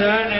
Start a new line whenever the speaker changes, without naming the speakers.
turn